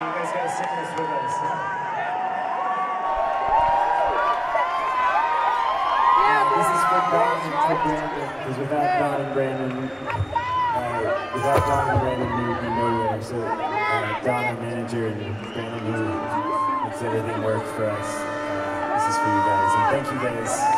You guys gotta sing this with us. This is for Don and for Brandon, because without Don and Brandon, uh, without Don and Brandon, we would be nowhere. So uh, Don, our manager, and Brandon, who makes everything work for us. Uh, this is for you guys, and thank you guys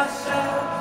ourselves